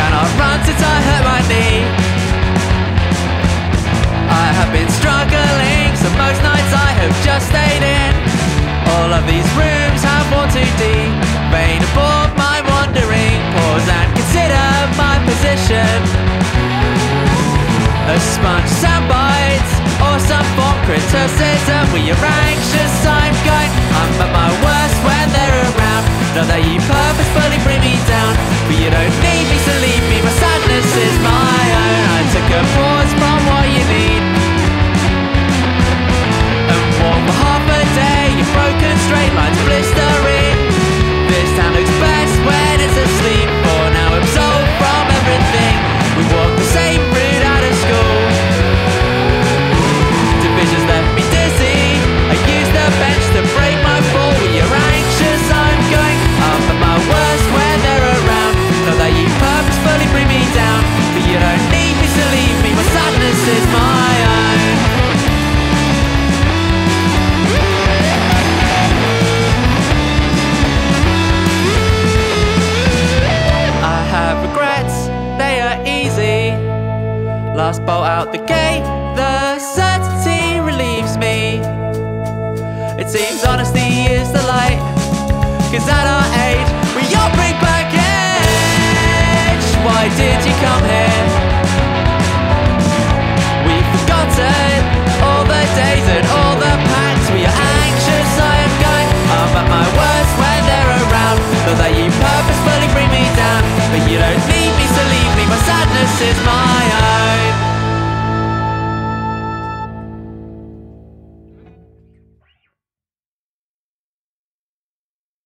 cannot run since I hurt my knee. I have been struggling, so most nights I have just stayed in. All of these rooms have worn too deep. Vain above my wandering. Pause and consider my position. A sponge sound bites or some form criticism. We are anxious, to leave me. My sadness is my own. I have regrets, they are easy. Last bolt out the gate, the certainty relieves me. It seems honesty is the light, cause at our age, we all bring back is my